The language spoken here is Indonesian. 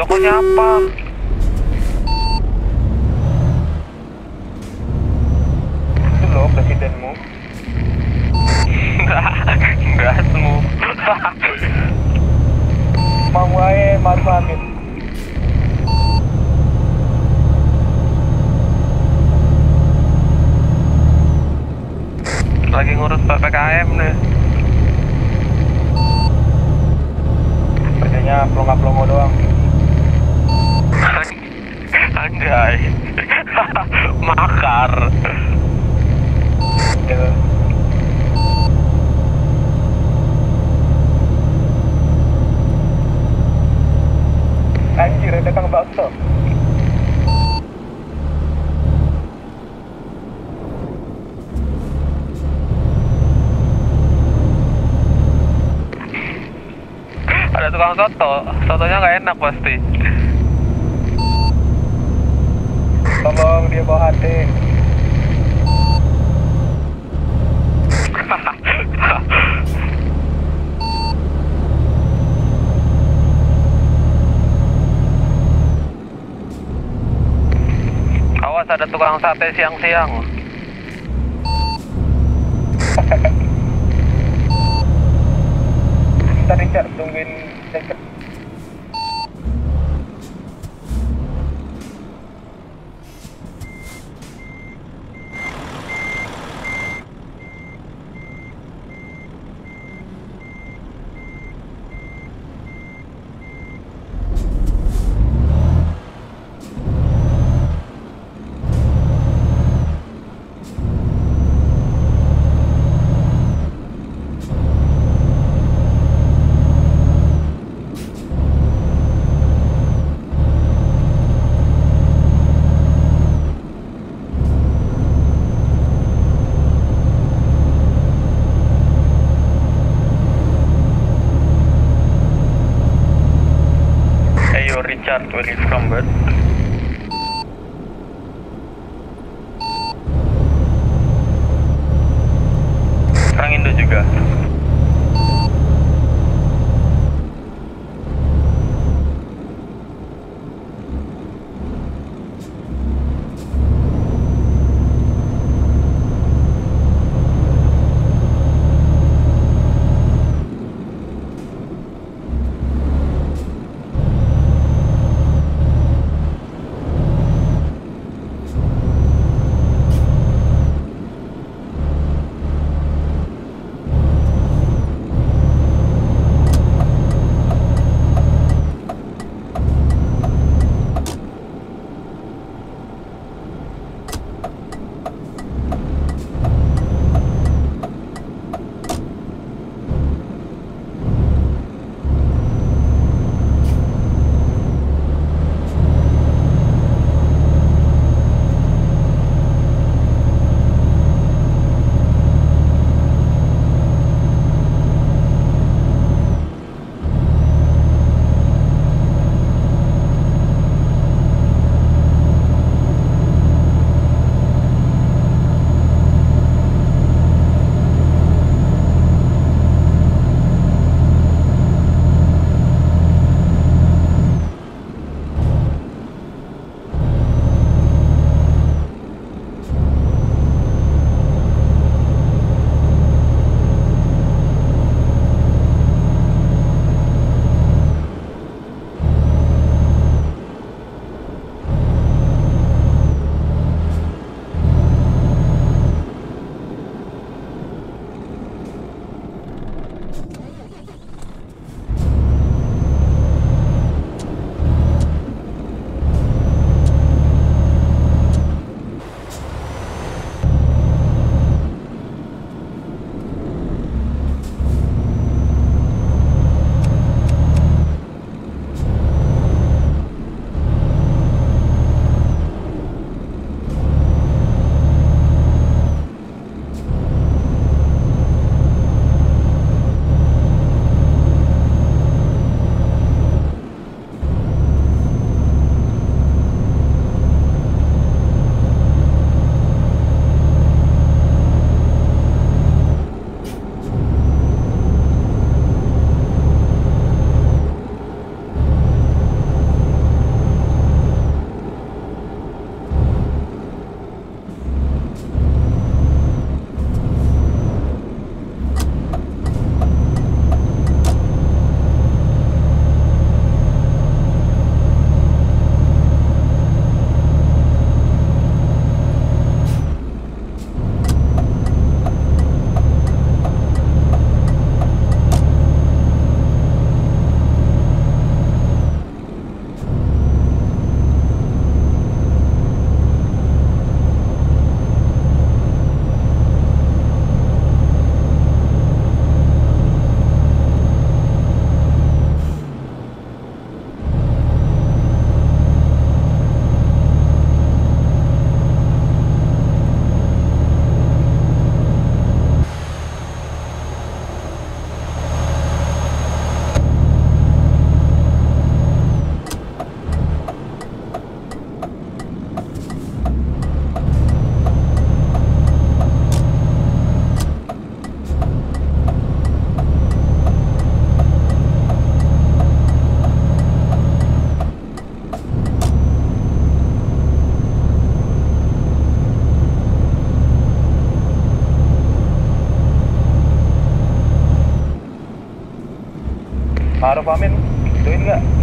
Joko siapa? Itu loh presidenmu. Enggak semua. Aja Maruf Amin. Lagi ngurus PPKM nih. Kerjanya pelongo-pelongo Anjir, ada kang bakso. Ada tukang soto. Sotonya nggak enak pasti. Tolong dia bawa hati. Awas ada tukang sate siang-siang. Ntar Richard tungguin Start, Relief from Maruf Amin, gituin nggak?